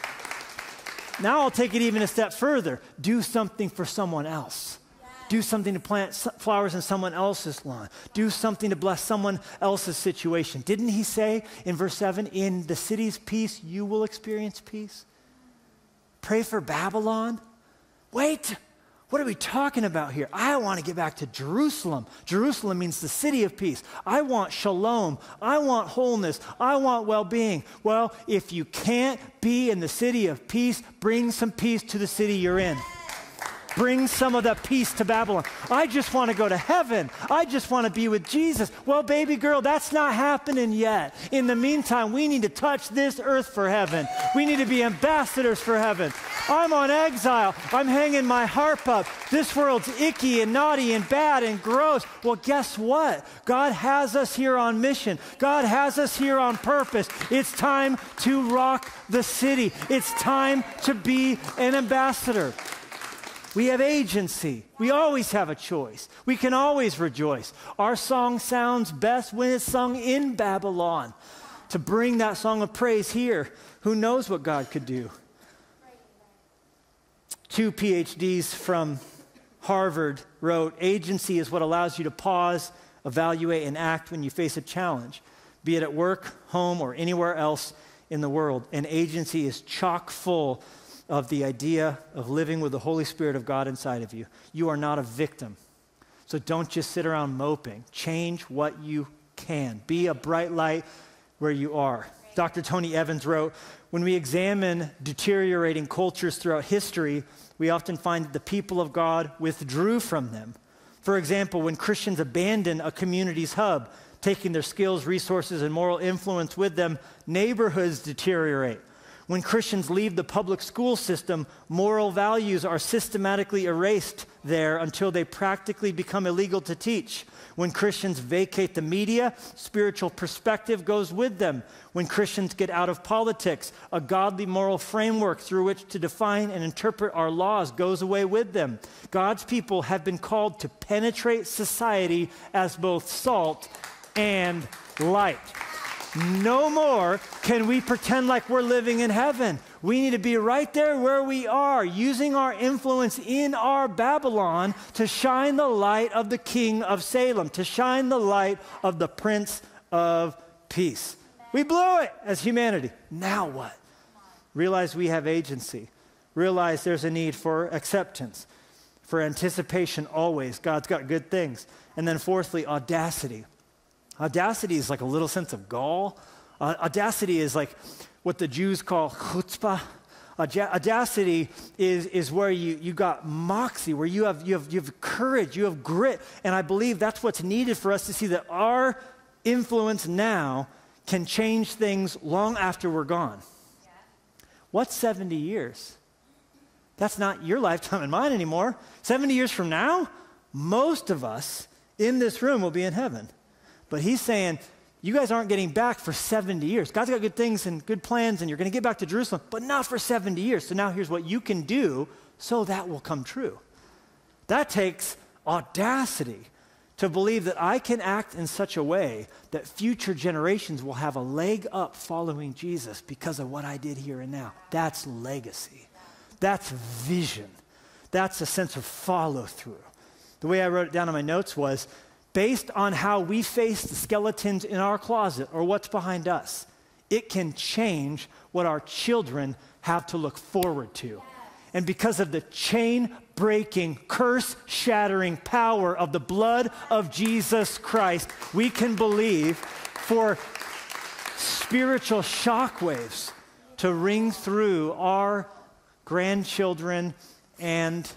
Now I'll take it even a step further do something for someone else. Do something to plant flowers in someone else's lawn. Do something to bless someone else's situation. Didn't he say in verse 7 in the city's peace, you will experience peace? Pray for Babylon. Wait, what are we talking about here? I want to get back to Jerusalem. Jerusalem means the city of peace. I want shalom. I want wholeness. I want well being. Well, if you can't be in the city of peace, bring some peace to the city you're in. Bring some of that peace to Babylon. I just want to go to heaven. I just want to be with Jesus. Well, baby girl, that's not happening yet. In the meantime, we need to touch this earth for heaven. We need to be ambassadors for heaven. I'm on exile. I'm hanging my harp up. This world's icky and naughty and bad and gross. Well, guess what? God has us here on mission. God has us here on purpose. It's time to rock the city. It's time to be an ambassador. We have agency. We always have a choice. We can always rejoice. Our song sounds best when it's sung in Babylon. To bring that song of praise here, who knows what God could do? Two PhDs from Harvard wrote Agency is what allows you to pause, evaluate, and act when you face a challenge, be it at work, home, or anywhere else in the world. And agency is chock full of the idea of living with the Holy Spirit of God inside of you. You are not a victim. So don't just sit around moping. Change what you can. Be a bright light where you are. Dr. Tony Evans wrote When we examine deteriorating cultures throughout history, we often find that the people of God withdrew from them. For example, when Christians abandon a community's hub, taking their skills, resources, and moral influence with them, neighborhoods deteriorate. When Christians leave the public school system, moral values are systematically erased there until they practically become illegal to teach. When Christians vacate the media, spiritual perspective goes with them. When Christians get out of politics, a godly moral framework through which to define and interpret our laws goes away with them. God's people have been called to penetrate society as both salt and light. No more can we pretend like we're living in heaven. We need to be right there where we are, using our influence in our Babylon to shine the light of the King of Salem, to shine the light of the Prince of Peace. We blew it as humanity. Now what? Realize we have agency. Realize there's a need for acceptance, for anticipation always. God's got good things. And then, fourthly, audacity. Audacity is like a little sense of gall. Uh, audacity is like what the Jews call chutzpah. Audacity is, is where you, you got moxie, where you have, you, have, you have courage, you have grit. And I believe that's what's needed for us to see that our influence now can change things long after we're gone. Yeah. What's 70 years? That's not your lifetime and mine anymore. 70 years from now, most of us in this room will be in heaven. But he's saying, you guys aren't getting back for 70 years. God's got good things and good plans, and you're going to get back to Jerusalem, but not for 70 years. So now here's what you can do so that will come true. That takes audacity to believe that I can act in such a way that future generations will have a leg up following Jesus because of what I did here and now. That's legacy. That's vision. That's a sense of follow through. The way I wrote it down in my notes was based on how we face the skeletons in our closet or what's behind us, it can change what our children have to look forward to. And because of the chain breaking, curse shattering power of the blood of Jesus Christ, we can believe for spiritual shockwaves to ring through our grandchildren and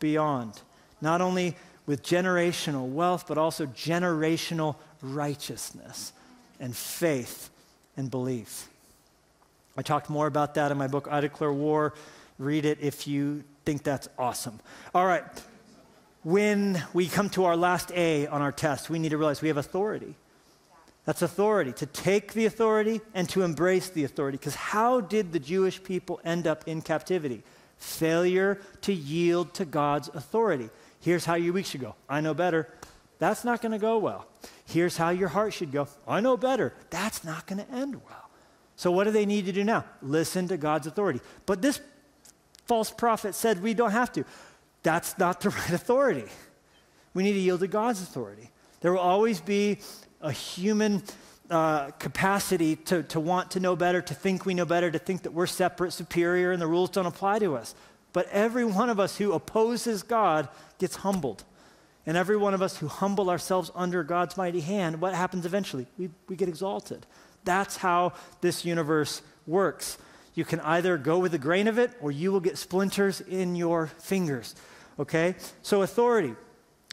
beyond. Not only with generational wealth, but also generational righteousness and faith and belief. I talked more about that in my book, I Declare War. Read it if you think that's awesome. All right. When we come to our last A on our test, we need to realize we have authority. That's authority, to take the authority and to embrace the authority. Because how did the Jewish people end up in captivity? Failure to yield to God's authority. Here's how your week should go. I know better. That's not going to go well. Here's how your heart should go. I know better. That's not going to end well. So, what do they need to do now? Listen to God's authority. But this false prophet said we don't have to. That's not the right authority. We need to yield to God's authority. There will always be a human uh, capacity to, to want to know better, to think we know better, to think that we're separate, superior, and the rules don't apply to us. But every one of us who opposes God gets humbled. And every one of us who humble ourselves under God's mighty hand, what happens eventually? We, we get exalted. That's how this universe works. You can either go with the grain of it or you will get splinters in your fingers. Okay? So, authority.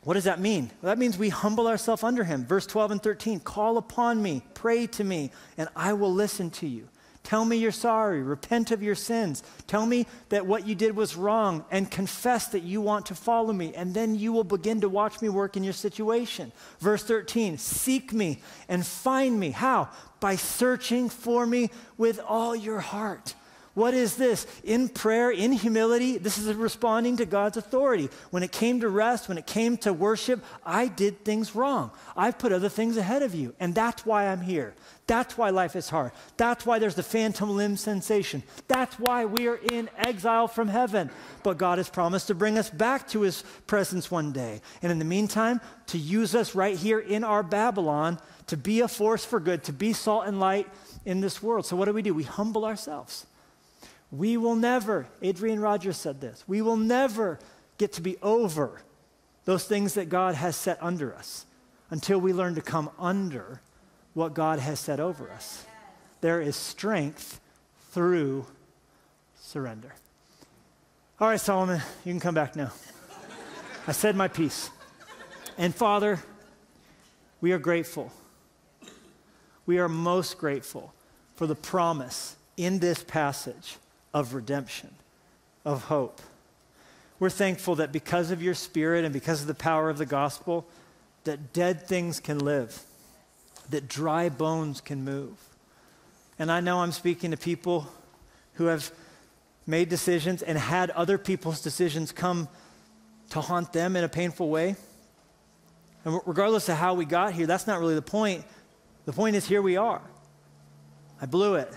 What does that mean? Well, that means we humble ourselves under him. Verse 12 and 13 call upon me, pray to me, and I will listen to you. Tell me you're sorry. Repent of your sins. Tell me that what you did was wrong and confess that you want to follow me. And then you will begin to watch me work in your situation. Verse 13 Seek me and find me. How? By searching for me with all your heart. What is this? In prayer, in humility, this is responding to God's authority. When it came to rest, when it came to worship, I did things wrong. I've put other things ahead of you, and that's why I'm here. That's why life is hard. That's why there's the phantom limb sensation. That's why we are in exile from heaven. But God has promised to bring us back to his presence one day. And in the meantime, to use us right here in our Babylon to be a force for good, to be salt and light in this world. So what do we do? We humble ourselves. We will never, Adrian Rogers said this, we will never get to be over those things that God has set under us until we learn to come under what God has set over us. There is strength through surrender. All right, Solomon, you can come back now. I said my piece. And Father, we are grateful. We are most grateful for the promise in this passage of redemption, of hope. We're thankful that because of your spirit and because of the power of the gospel, that dead things can live, that dry bones can move. And I know I'm speaking to people who have made decisions and had other people's decisions come to haunt them in a painful way. And regardless of how we got here, that's not really the point. The point is, here we are. I blew it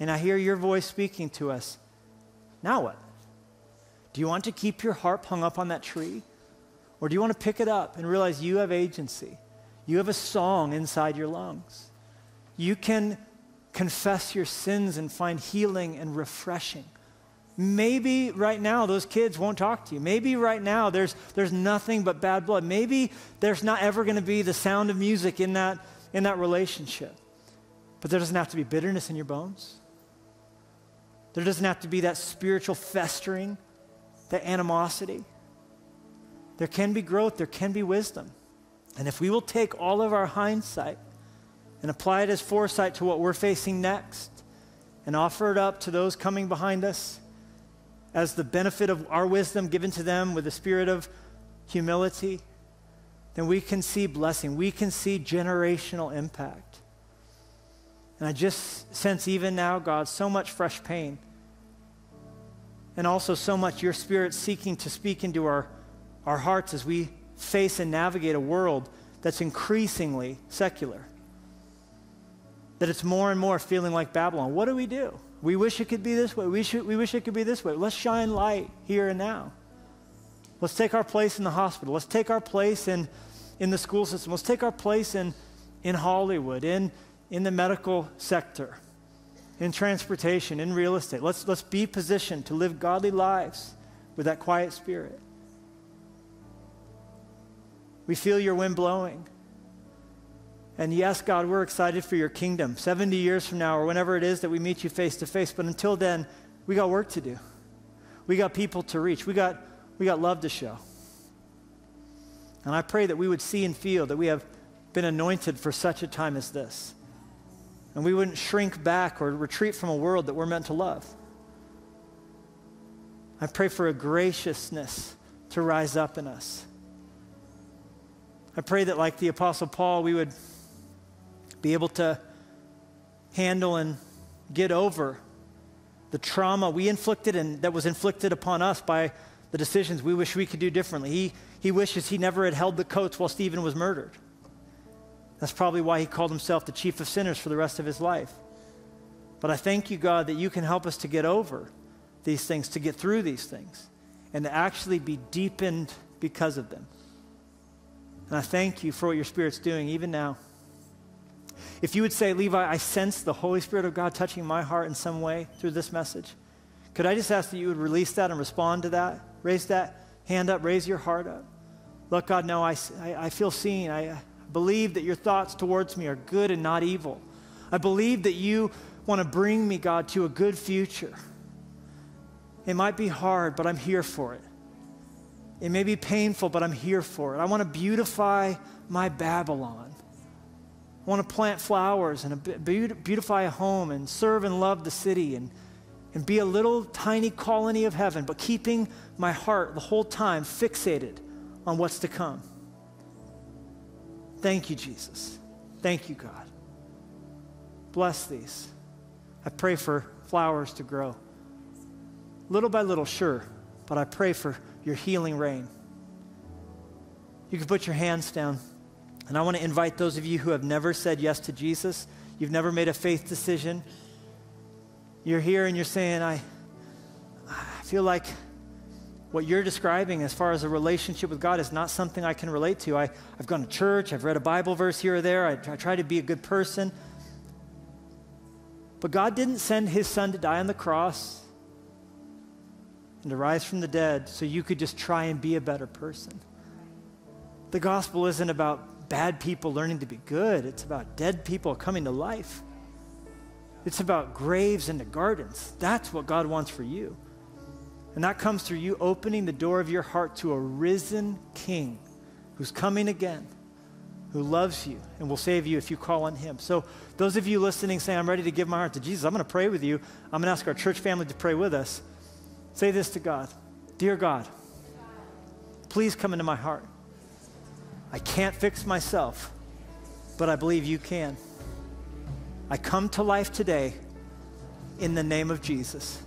and I hear your voice speaking to us. Now what? Do you want to keep your harp hung up on that tree? Or do you want to pick it up and realize you have agency? You have a song inside your lungs. You can confess your sins and find healing and refreshing. Maybe right now those kids won't talk to you. Maybe right now there's, there's nothing but bad blood. Maybe there's not ever going to be the sound of music in that, in that relationship. But there doesn't have to be bitterness in your bones. There doesn't have to be that spiritual festering, that animosity. There can be growth, there can be wisdom. And if we will take all of our hindsight and apply it as foresight to what we're facing next and offer it up to those coming behind us as the benefit of our wisdom given to them with the spirit of humility, then we can see blessing. We can see generational impact. And I just sense even now, God, so much fresh pain and also so much your spirit seeking to speak into our, our hearts as we face and navigate a world that's increasingly secular. That it's more and more feeling like Babylon. What do we do? We wish it could be this way. We, should, we wish it could be this way. Let's shine light here and now. Let's take our place in the hospital. Let's take our place in, in the school system. Let's take our place in, in Hollywood, in, in the medical sector in transportation, in real estate. Let's, let's be positioned to live godly lives with that quiet spirit. We feel your wind blowing. And yes, God, we're excited for your kingdom 70 years from now or whenever it is that we meet you face to face. But until then, we got work to do. We got people to reach. We got, we got love to show. And I pray that we would see and feel that we have been anointed for such a time as this and we wouldn't shrink back or retreat from a world that we're meant to love. I pray for a graciousness to rise up in us. I pray that, like the Apostle Paul, we would be able to handle and get over the trauma we inflicted and that was inflicted upon us by the decisions we wish we could do differently. He, he wishes he never had held the coats while Stephen was murdered. That's probably why he called himself the chief of sinners for the rest of his life. But I thank you, God, that you can help us to get over these things, to get through these things, and to actually be deepened because of them. And I thank you for what your Spirit's doing even now. If you would say, Levi, I sense the Holy Spirit of God touching my heart in some way through this message, could I just ask that you would release that and respond to that? Raise that hand up, raise your heart up. Let God know I, I, I feel seen. I, believe that your thoughts towards me are good and not evil. I believe that you want to bring me, God, to a good future. It might be hard, but I'm here for it. It may be painful, but I'm here for it. I want to beautify my Babylon. I want to plant flowers and beautify a home and serve and love the city and, and be a little tiny colony of heaven, but keeping my heart the whole time fixated on what's to come. Thank you, Jesus. Thank you, God. Bless these. I pray for flowers to grow. Little by little, sure, but I pray for your healing rain. You can put your hands down. And I want to invite those of you who have never said yes to Jesus, you've never made a faith decision. You're here and you're saying, I, I feel like what you're describing as far as a relationship with God is not something I can relate to. I, I've gone to church, I've read a Bible verse here or there, I, I try to be a good person. But God didn't send his son to die on the cross and to rise from the dead so you could just try and be a better person. The gospel isn't about bad people learning to be good, it's about dead people coming to life. It's about graves the gardens. That's what God wants for you. And that comes through you opening the door of your heart to a risen king who's coming again, who loves you and will save you if you call on him. So, those of you listening saying, I'm ready to give my heart to Jesus, I'm going to pray with you. I'm going to ask our church family to pray with us. Say this to God Dear God, please come into my heart. I can't fix myself, but I believe you can. I come to life today in the name of Jesus.